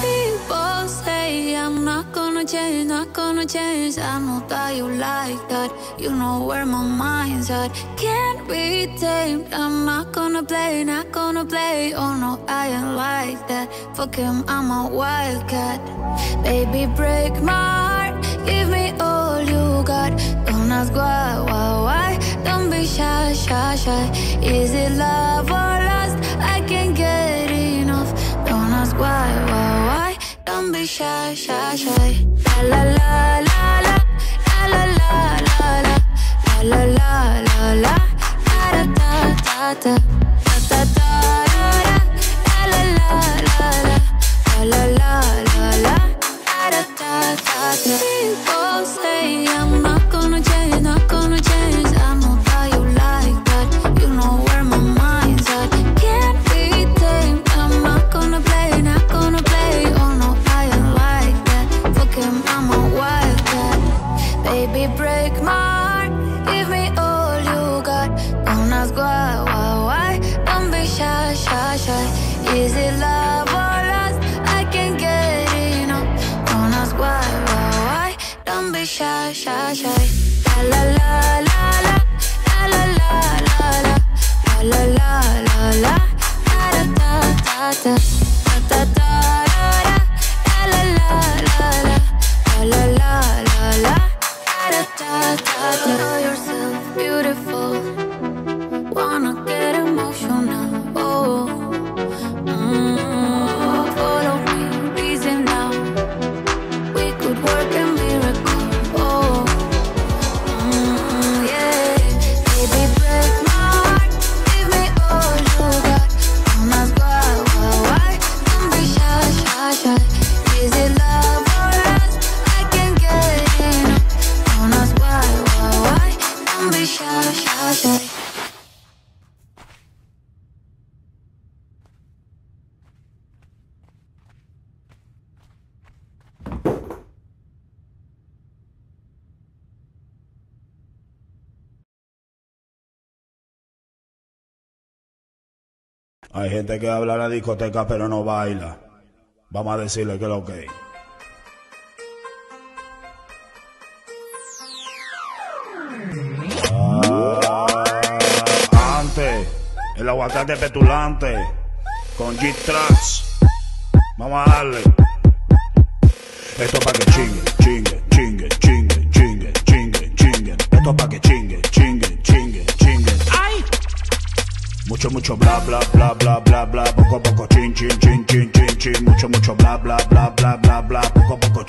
People say I'm not gonna change, not gonna change. I know that you like that. You know where my mind's at. Can't be tamed. I'm not gonna play, not gonna play. Oh no, I ain't like that. Fuck him, I'm a wildcat. Baby, break my heart. Give me all you got. Don't ask why, shy, shy. Is it love or lust? I can't get enough. Don't ask why, why, why. Don't be shy, shy, shy. La la la la la. La la la la la. La la la da da. Da da da da da. La la la la la. La la la la la. Da da da da Baby, break my heart. Give me all you got. Don't ask why, why, why. Don't be shy, shy, shy. Is it love or lust? I can't get enough. Don't ask why, why, why. Don't be shy, shy, shy. La la la la la. La la la la la. La la la la la. Da da da da Hay gente que habla a la discoteca pero no baila. Vamos a decirle que es lo que es. Ah, antes, el aguacate petulante con G-Tracks. Vamos a darle. Esto pa' que chingue, chingue, chingue, chingue, chingue, chingue, chingue. Esto pa' que chingue, Mucho, mucho bla, bla, bla, bla, bla, bla, poco poco chin, chin, chin, chin, chin, chin, mucho, mucho bla, bla, bla, bla, bla, bla, poco poco.